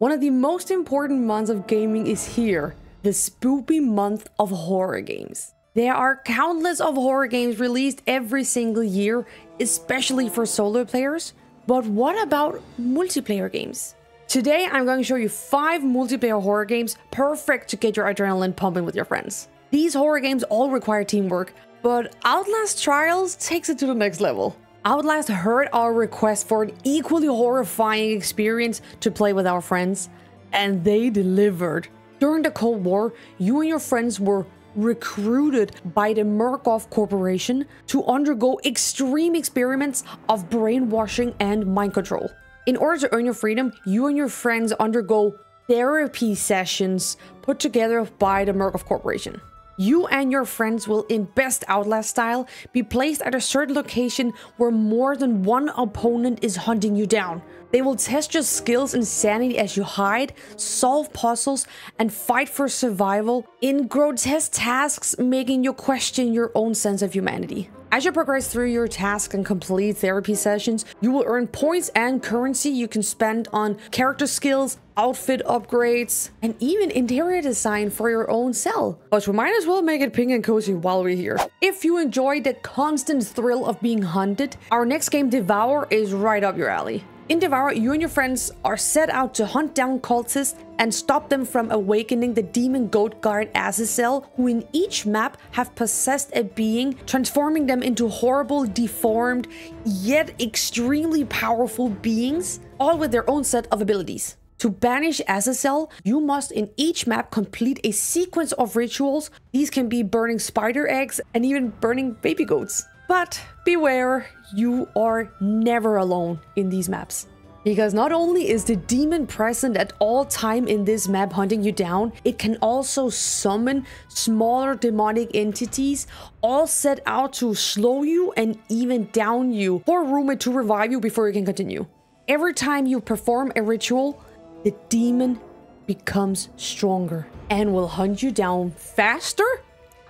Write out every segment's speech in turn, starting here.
One of the most important months of gaming is here, the spoopy month of horror games. There are countless of horror games released every single year, especially for solo players. But what about multiplayer games? Today I'm going to show you 5 multiplayer horror games perfect to get your adrenaline pumping with your friends. These horror games all require teamwork, but Outlast Trials takes it to the next level. Outlast heard our request for an equally horrifying experience to play with our friends, and they delivered. During the Cold War, you and your friends were recruited by the Murkoff Corporation to undergo extreme experiments of brainwashing and mind control. In order to earn your freedom, you and your friends undergo therapy sessions put together by the Murkoff Corporation. You and your friends will, in best Outlast style, be placed at a certain location where more than one opponent is hunting you down. They will test your skills and sanity as you hide, solve puzzles, and fight for survival in grotesque tasks, making you question your own sense of humanity. As you progress through your tasks and complete therapy sessions, you will earn points and currency you can spend on character skills, outfit upgrades, and even interior design for your own cell. But we might as well make it pink and cozy while we're here. If you enjoy the constant thrill of being hunted, our next game Devour is right up your alley. In Devour, you and your friends are set out to hunt down cultists and stop them from awakening the demon goat guard Azazel, who in each map have possessed a being, transforming them into horrible, deformed, yet extremely powerful beings, all with their own set of abilities. To banish Azazel, you must in each map complete a sequence of rituals. These can be burning spider eggs and even burning baby goats. But beware, you are never alone in these maps. Because not only is the demon present at all time in this map hunting you down, it can also summon smaller demonic entities all set out to slow you and even down you or roommate to revive you before you can continue. Every time you perform a ritual, the demon becomes stronger and will hunt you down faster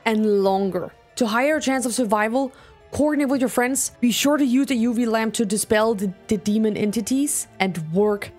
and longer. To higher chance of survival, Coordinate with your friends. Be sure to use the UV lamp to dispel the, the demon entities and work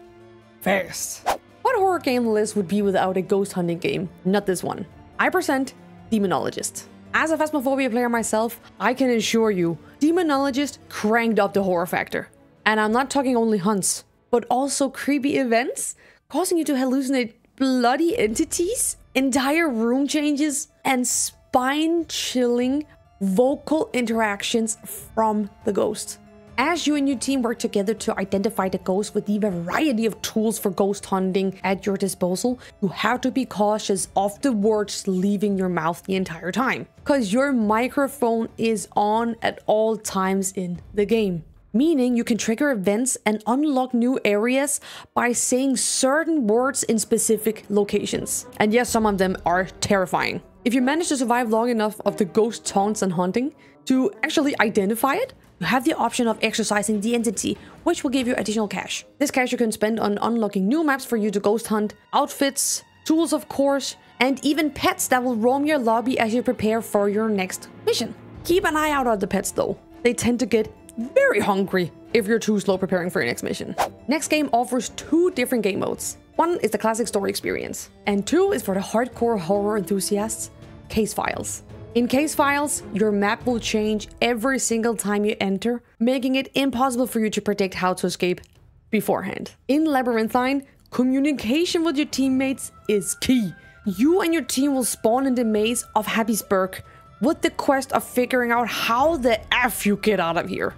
fast. What horror game list would be without a ghost hunting game? Not this one. I present Demonologist. As a Phasmophobia player myself, I can assure you, Demonologist cranked up the horror factor. And I'm not talking only hunts, but also creepy events, causing you to hallucinate bloody entities, entire room changes, and spine-chilling vocal interactions from the ghost. As you and your team work together to identify the ghost with the variety of tools for ghost hunting at your disposal, you have to be cautious of the words leaving your mouth the entire time. Because your microphone is on at all times in the game. Meaning you can trigger events and unlock new areas by saying certain words in specific locations. And yes, some of them are terrifying. If you manage to survive long enough of the ghost taunts and hunting to actually identify it, you have the option of exorcising the entity, which will give you additional cash. This cash you can spend on unlocking new maps for you to ghost hunt, outfits, tools of course, and even pets that will roam your lobby as you prepare for your next mission. Keep an eye out on the pets though. They tend to get very hungry if you're too slow preparing for your next mission. Next game offers two different game modes. One is the classic story experience, and two is for the hardcore horror enthusiasts, Case Files. In Case Files, your map will change every single time you enter, making it impossible for you to predict how to escape beforehand. In Labyrinthine, communication with your teammates is key. You and your team will spawn in the maze of Happysburg with the quest of figuring out how the F you get out of here.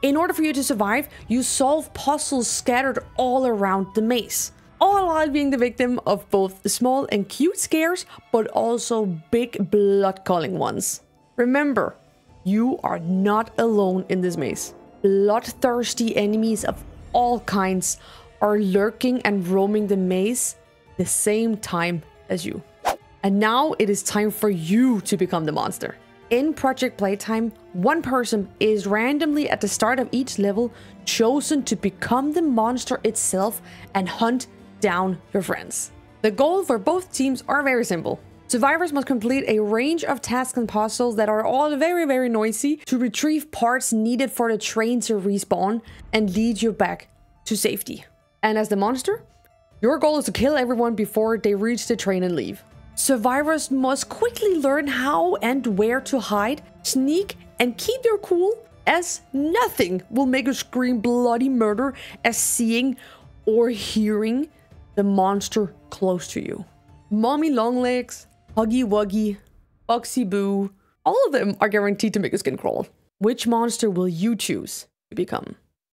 In order for you to survive, you solve puzzles scattered all around the maze all while being the victim of both small and cute scares, but also big blood-calling ones. Remember, you are not alone in this maze. Bloodthirsty enemies of all kinds are lurking and roaming the maze the same time as you. And now it is time for you to become the monster. In Project Playtime, one person is randomly at the start of each level chosen to become the monster itself and hunt down your friends. The goal for both teams are very simple. Survivors must complete a range of tasks and puzzles that are all very very noisy to retrieve parts needed for the train to respawn and lead you back to safety. And as the monster, Your goal is to kill everyone before they reach the train and leave. Survivors must quickly learn how and where to hide, sneak, and keep their cool, as nothing will make you scream bloody murder as seeing or hearing the monster close to you. Mommy Longlegs, Huggy Wuggy, Boxy Boo, all of them are guaranteed to make your skin crawl. Which monster will you choose to become?